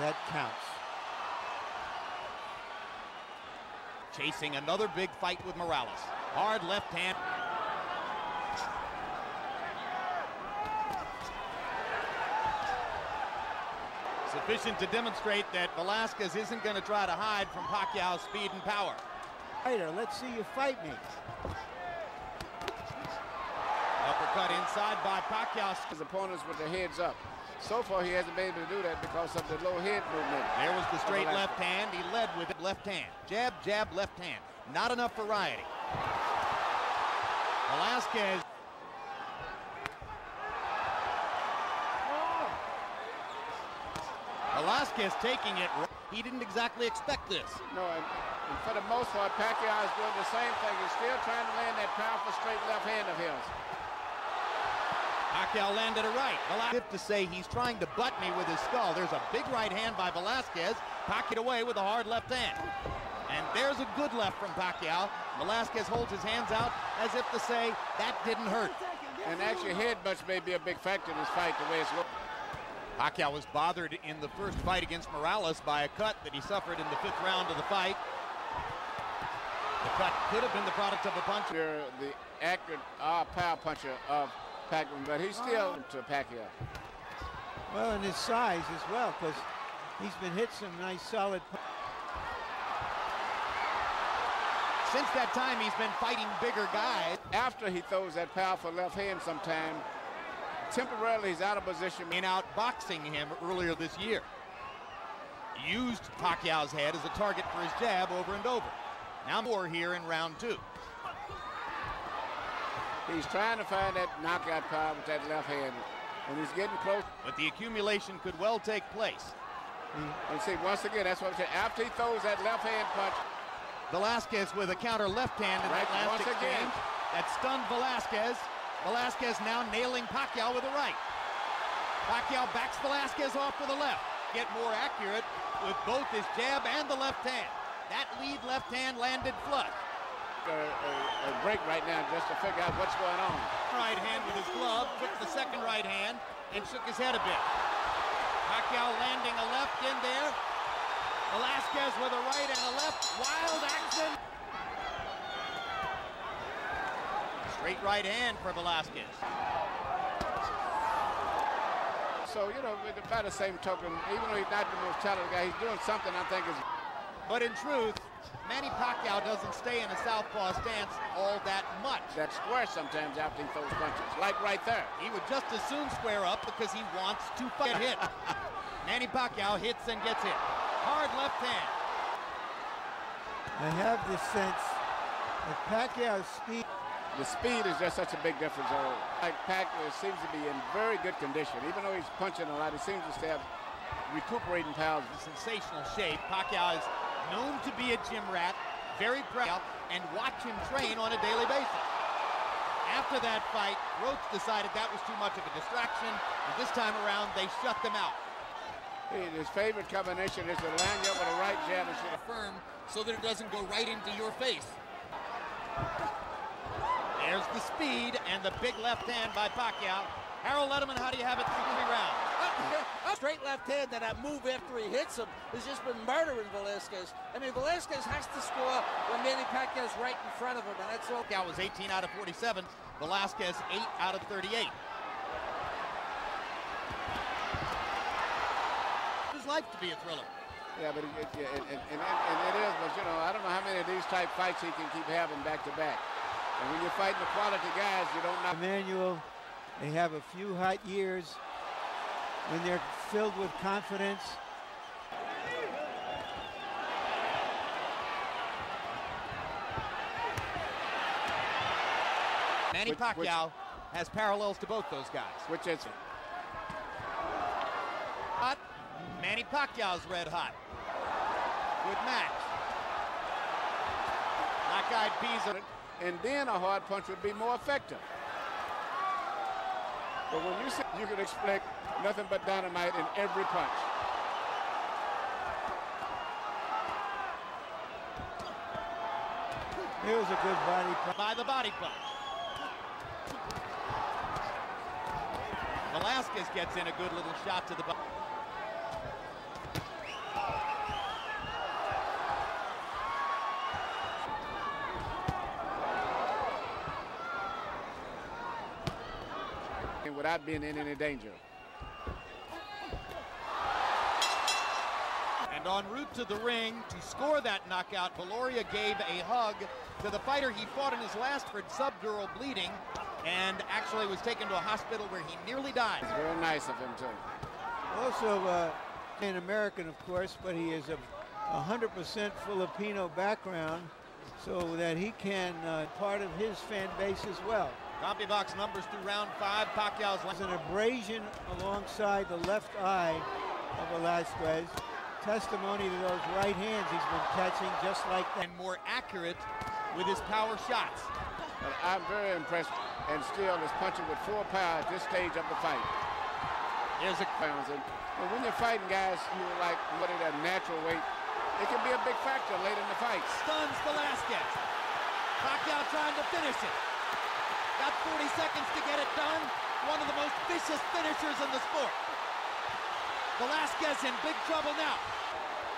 that counts. Chasing another big fight with Morales. Hard left hand. Sufficient to demonstrate that Velasquez isn't going to try to hide from Pacquiao's speed and power. Fighter, let's see you fight me. Inside by Pacquiao. His opponents with their heads up. So far, he hasn't been able to do that because of the low head movement. There was the straight left hand. He led with it left hand. Jab, jab, left hand. Not enough variety. Velasquez. Velasquez taking it. He didn't exactly expect this. No, and, and for the most part, Pacquiao is doing the same thing. He's still trying to land that powerful straight left hand of his. Pacquiao landed a right. Velasquez to say he's trying to butt me with his skull. There's a big right hand by Velasquez. Pocket away with a hard left hand. And there's a good left from Pacquiao. Velasquez holds his hands out as if to say, that didn't hurt. And actually, headbutts may be a big factor in this fight, the way it's looking. Pacquiao was bothered in the first fight against Morales by a cut that he suffered in the fifth round of the fight. The cut could have been the product of a punch. The accurate uh, power puncher of Pacquiao, but he's still to Pacquiao. Well, and his size as well, because he's been hit some nice solid. Since that time, he's been fighting bigger guys. After he throws that powerful left hand sometime, temporarily he's out of position. In outboxing him earlier this year. Used Pacquiao's head as a target for his jab over and over. Now more here in round two. He's trying to find that knockout power with that left hand. And he's getting close. But the accumulation could well take place. Hmm. And see, once again, that's what I'm saying. After he throws that left hand punch. Velasquez with a counter left hand in right, that last once exchange. Again. That stunned Velasquez. Velasquez now nailing Pacquiao with the right. Pacquiao backs Velasquez off to the left. Get more accurate with both his jab and the left hand. That lead left hand landed flush. A, a, a, break right now just to figure out what's going on. Right hand with his glove, took the second right hand, and shook his head a bit. Pacquiao landing a left in there. Velasquez with a right and a left. Wild action. Straight right hand for Velasquez. So, you know, by the same token, even though he's not the most talented guy, he's doing something I think is... But in truth, Manny Pacquiao doesn't stay in a southpaw stance all that much. That square sometimes after he throws punches, like right there. He would just as soon square up because he wants to get hit. Manny Pacquiao hits and gets hit. Hard left hand. I have this sense that Pacquiao's speed the speed is just such a big difference. Like Pacquiao seems to be in very good condition. Even though he's punching a lot, he seems to have recuperating powers. Sensational shape. Pacquiao is known to be a gym rat, very proud, and watch him train on a daily basis. After that fight, Roach decided that was too much of a distraction, and this time around, they shut them out. His favorite combination is to land you up with a right jab and shoot a firm so that it doesn't go right into your face. There's the speed and the big left hand by Pacquiao. Harold Lederman, how do you have it through three rounds? Straight left hand and that move after he hits him has just been murdering Velasquez. I mean, Velasquez has to score when Manny Pacquiao's right in front of him, and that's all. Pacquiao was 18 out of 47. Velasquez 8 out of 38. His life to be a thriller. Yeah, but it, it, it, and, and, and it is, but you know, I don't know how many of these type fights he can keep having back to back. And when you're fighting the quality guys, you don't know. Emmanuel, they have a few hot years when they're filled with confidence. Manny which, Pacquiao which, has parallels to both those guys. Which is? It? Hot. Manny Pacquiao's red hot. Good match. Black-eyed peas are and then a hard punch would be more effective. But when you say you can expect nothing but dynamite in every punch. Here was a good body punch. By the body punch. Velasquez gets in a good little shot to the body. Without being in any danger. And en route to the ring to score that knockout, Viloria gave a hug to the fighter he fought in his last for subdural bleeding and actually was taken to a hospital where he nearly died. It's very nice of him, too. Also, uh, an American, of course, but he is a 100% Filipino background so that he can uh, part of his fan base as well. CompuBox numbers through round five. Pacquiao's There's an abrasion alongside the left eye of Velasquez. Testimony to those right hands he's been catching just like that. and more accurate with his power shots. But I'm very impressed, and still is punching with full power at this stage of the fight. There's a Pounds. And and when you're fighting guys who are like what that natural weight, it can be a big factor late in the fight. stuns Velasquez. Pacquiao trying to finish it. Got 40 seconds to get it done. One of the most vicious finishers in the sport. Velasquez in big trouble now.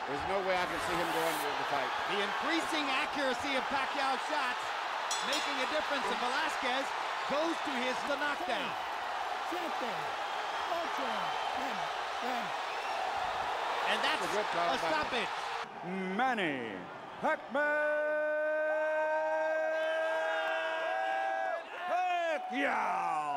There's no way I can see him going with the fight. The increasing accuracy of Pacquiao's shots making a difference, and Velasquez goes to his the knockdown. And that's A good call a stoppage. Manny Pacman. Pacquiao.